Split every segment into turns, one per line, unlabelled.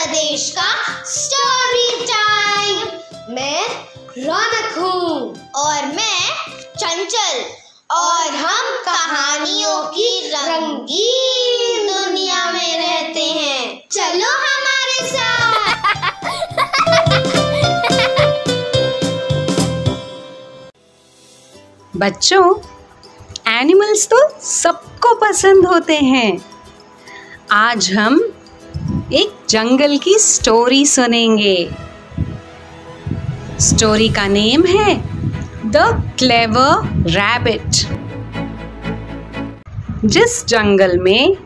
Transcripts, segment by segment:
प्रदेश का story time मैं रौनक हूँ। और मैं चंचल। और हम कहानियों की रंगीन दुनिया में रहते हैं। चलो हमारे साथ।
बच्चों एनिमल्स तो सबको पसंद होते हैं। आज हम एक जंगल की स्टोरी सुनेंगे। स्टोरी का नेम है द क्लेवर रैबिट जिस जंगल में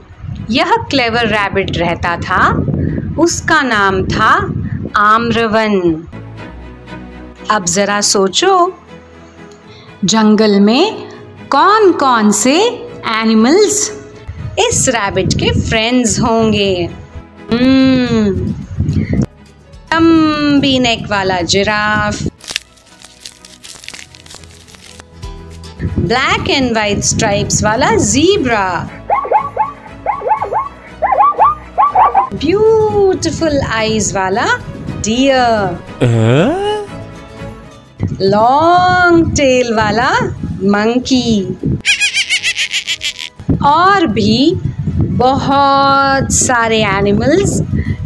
यह क्लेवर रैबिट रहता था, उसका नाम था आम्रवन। अब जरा सोचो, जंगल में कौन कौन से एनिमल्स इस रैबिट के फ्रेंड्स होंगे। लंबी नेक वाला giraffe. Black and white stripes वाला जीब्रा ब्यूटीफुल आईज वाला डियर लॉन्ग टेल वाला मंकी और भी बहुत सारे एनिमल्स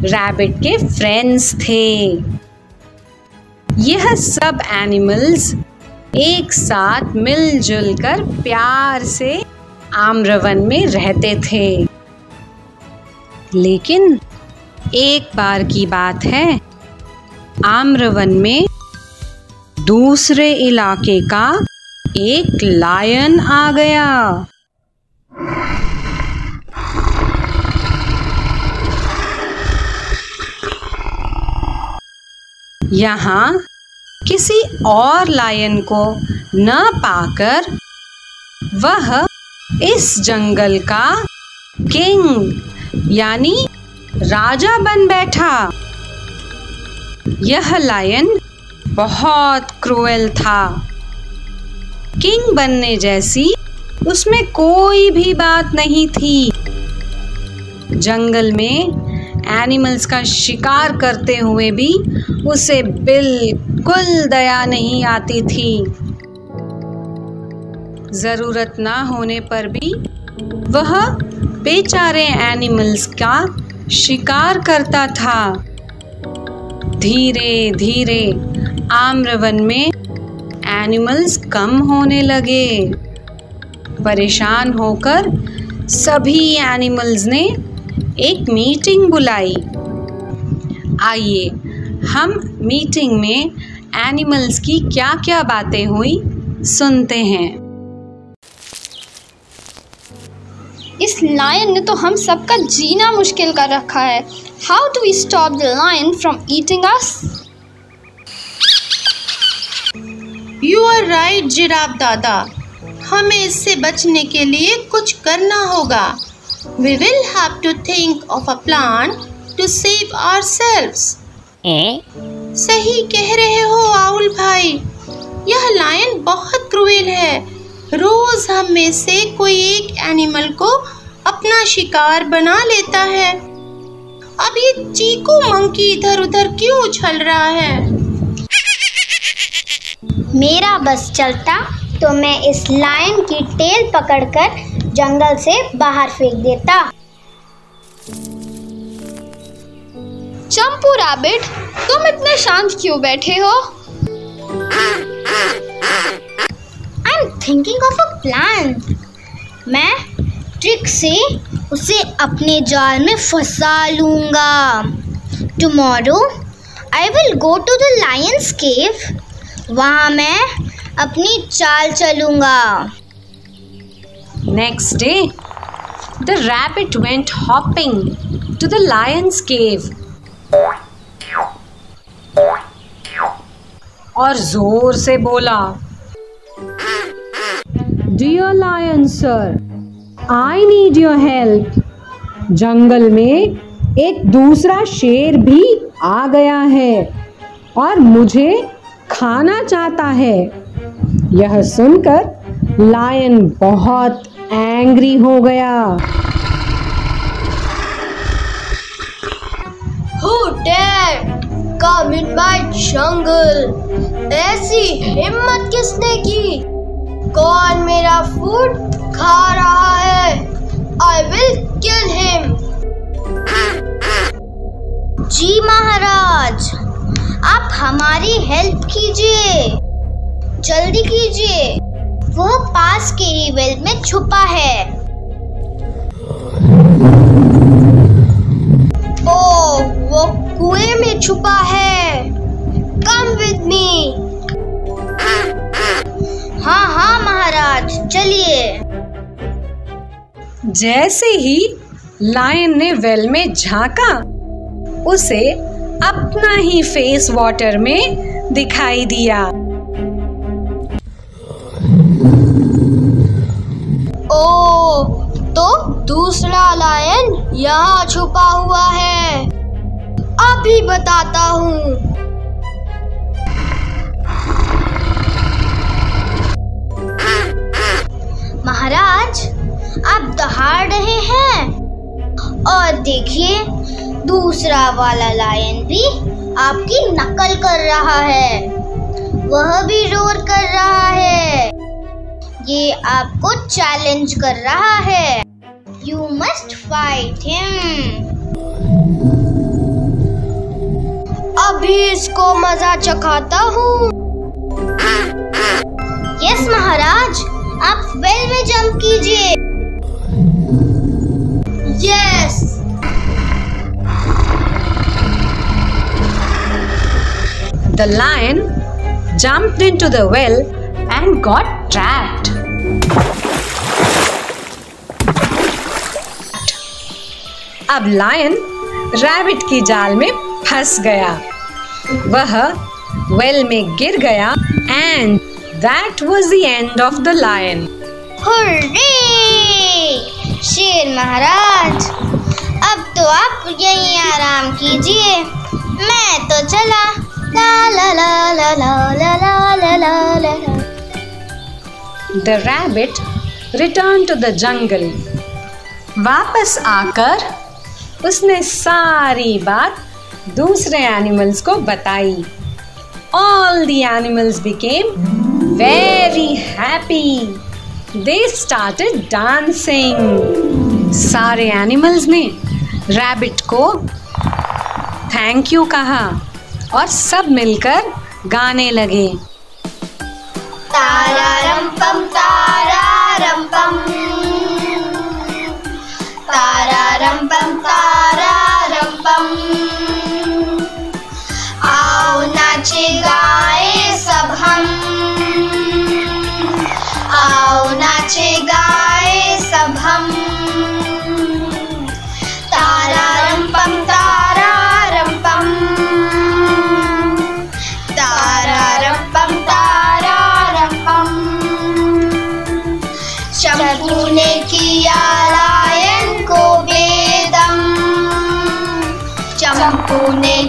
रैबिट के फ्रेंड्स थे। यह सब एनिमल्स एक साथ मिलजुल कर प्यार से आम्रवन में रहते थे। लेकिन एक बार की बात है, आम्रवन में दूसरे इलाके का एक लायन आ गया। यहाँ किसी और लायन को न पाकर वह इस जंगल का किंग, यानी राजा बन बैठा। यह लायन बहुत क्रूएल था। किंग बनने जैसी उसमें कोई भी बात नहीं थी। जंगल में एनिमल्स का शिकार करते हुए भी उसे बिल्कुल दया नहीं आती थी। ज़रूरत ना होने पर भी वह बेचारे एनिमल्स का शिकार करता था। धीरे धीरे आम्रवन में एनिमल्स कम होने लगे। परेशान होकर सभी एनिमल्स ने एक मीटिंग बुलाई। आइए हम मीटिंग में एनिमल्स की क्या क्या बातें हुई सुनते हैं।
इस लायन ने तो हम सबका जीना मुश्किल कर रखा है। How do we stop the lion from eating us
you are right giraffe दादा हमें इससे बचने के लिए कुछ करना होगा। We will have to think of a plan to save our सही कह रहे हो आउल भाई। यह लायन बहुत क्रूएल है। रोज हम में से कोई एक एनिमल को अपना शिकार बना लेता है। अब ये चीकू मंकी इधर उधर क्यों उछल रहा है?
मेरा बस चलता तो मैं इस लायन की टेल पकड़कर जंगल से बाहर फेंक देता।
चंपू रैबिट तुम इतने शांत क्यों बैठे हो?
I am thinking of a plan मैं ट्रिक से उसे अपने जाल में फंसा लूँगा। Tomorrow I will go to the lion's cave वहाँ मैं अपनी चाल चलूँगा।
Next day, the rabbit went hopping to the lion's cave. और ज़ोर से बोला dear lion sir I need your help जंगल में एक दूसरा शेर भी आ गया है और मुझे खाना चाहता है यह सुनकर लायन बहुत एंग्री हो गया।
Who dare come in my jungle? ऐसी हिम्मत किसने की? कौन मेरा फ़ूड खा रहा है? आई विल किल हिम जी महाराज आप हमारी हेल्प कीजिए। जल्दी कीजिए। वह पास के ही वेल में छुपा है। ओ, वो कुएँ में छुपा है। कम विद मी हाँ हाँ महाराज, चलिए।
जैसे ही लायन ने वेल में झांका, उसे अपना ही फेस वाटर में दिखाई दिया।
ओ तो दूसरा लायन यहाँ छुपा हुआ है। अभी बताता हूँ। महाराज, आप दहाड़ रहे हैं। और देखिए, दूसरा वाला लायन भी आपकी नकल कर रहा है। वह भी रोर कर रहा है। ये आपको चैलेंज कर रहा है। यू मस्ट फाइट हिम अभी इसको मज़ा चखाता हूँ। यस महाराज, आप वेल में जंप कीजिए। Yes
The lion jumped into the well and got trapped. अब लायन रैबिट की जाल में फंस गया। वह वेल में गिर गया and that was the end of the lion
शेर महाराज अब तो आप यहीं आराम कीजिए। मैं तो चला। ला ला ला ला ला ला ला ला ला ला। ला
the rabbit return to the jungle वापस आकर उसने सारी बात दूसरे एनिमल्स को बताई। All the animals became very happy they started dancing सारे एनिमल्स ने रैबिट को थैंक यू कहा और सब मिलकर गाने लगे।
तारारम पम नाचे गाए सब हम। तारारम पम तारारम लायन को बेदम चंपू ने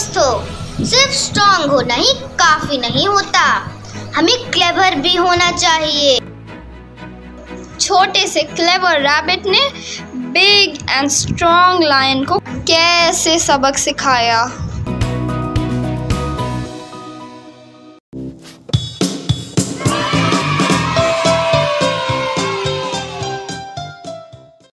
दोस्तों, सिर्फ़ स्ट्रांग होना ही काफ़ी नहीं होता। हमें क्लेवर भी होना चाहिए।
छोटे से क्लेवर रैबिट ने बिग एंड स्ट्रॉन्ग लायन को कैसे सबक सिखाया?